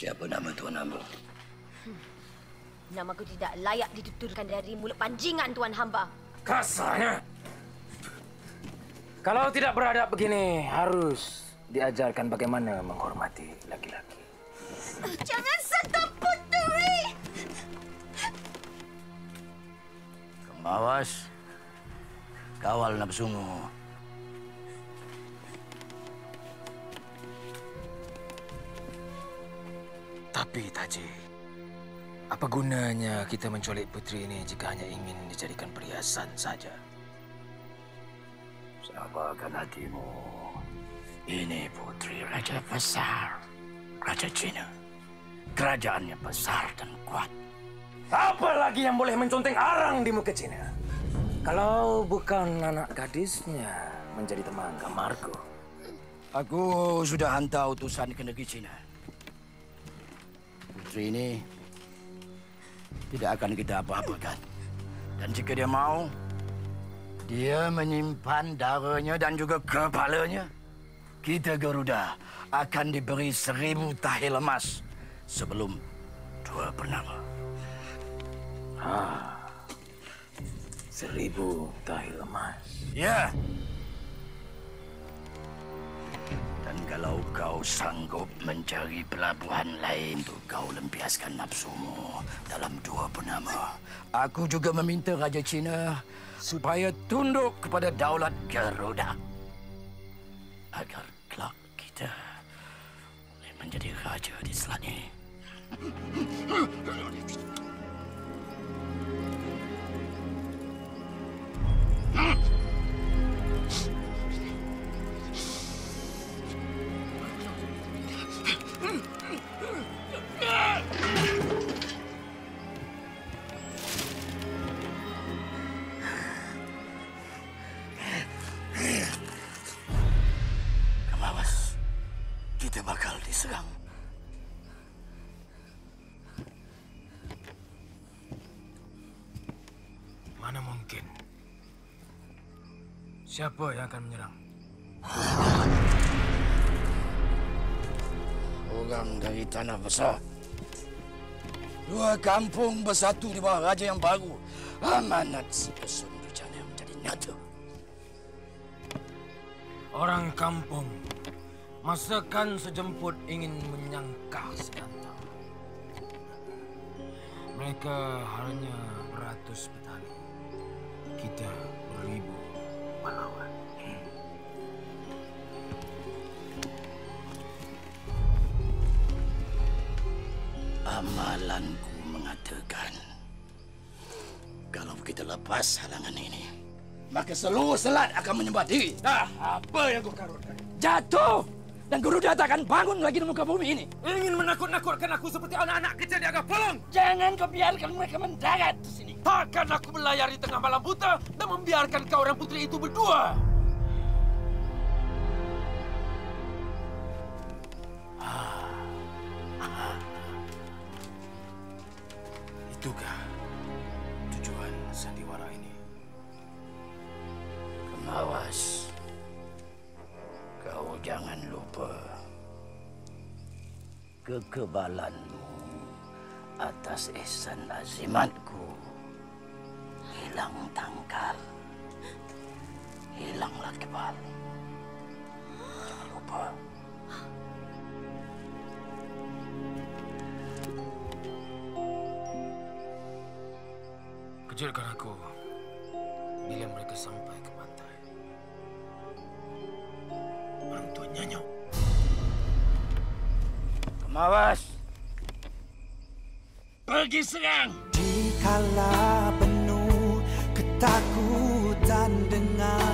Siapa nama Tuan Hamba? Namaku tidak layak dituturkan dari mulut panjingan Tuan Hamba. Kasarnya. Kalau tidak beradab begini, harus diajarkan bagaimana menghormati laki-laki. Jangan sentuh puteri! Awas. Kawal nafsumu. Tapi, Taji, apa gunanya kita menculik putri ini jika hanya ingin dijadikan perhiasan saja? Sabarkan hatimu. Ini putri Raja besar. Raja Cina. Kerajaannya besar dan kuat. Apa lagi yang boleh menconteng arang di muka Cina? Kalau bukan anak gadisnya menjadi teman kamarku. Aku sudah hantar utusan ke negeri Cina. Putri ini tidak akan kita apa-apakan. Dan jika dia mau, dia menyimpan darahnya dan juga kepalanya. Kita Garuda akan diberi seribu tahil emas sebelum dua purnama. Ah, seribu tahil emas. Ya. Dan kalau kau sanggup mencari pelabuhan lain untuk kau lempiaskan nafsumu dalam dua purnama, aku juga meminta Raja Cina supaya tunduk kepada daulat Garuda. Agar kelak kita boleh menjadi raja di selat ini. kita bakal diserang. Mana mungkin? Siapa yang akan menyerang? Orang dari tanah besar. Dua kampung bersatu di bawah raja yang baru. Amanat si pesun rencana menjadi nyata. Orang kampung masakan sejemput ingin menyangkal sedanta. Mereka hanya beratus petani. Kita beribu pahlawan. Amalanku mengatakan kalau kita lepas halangan ini, maka seluruh selat akan menyembah diri. Dah, apa yang kau karutkan? Jatuh! Dan Garuda tak akan bangun lagi di muka bumi ini. Ingin menakut-nakutkan aku seperti anak-anak kecil di agak pelong. Jangan kau biarkan mereka mendarat di sini. Takkan aku melayari tengah malam buta dan membiarkan kau dan putri itu berdua. Itukah tujuan sandiwara ini? Awas. Jangan lupa kekebalanmu atas ihsan azimatku. Hilang tangkal. Hilanglah kebal. Jangan lupa. Kejutkan aku bila mereka sampai ke Kemawas. Pergi serang. Dikala penuh ketakutan dengan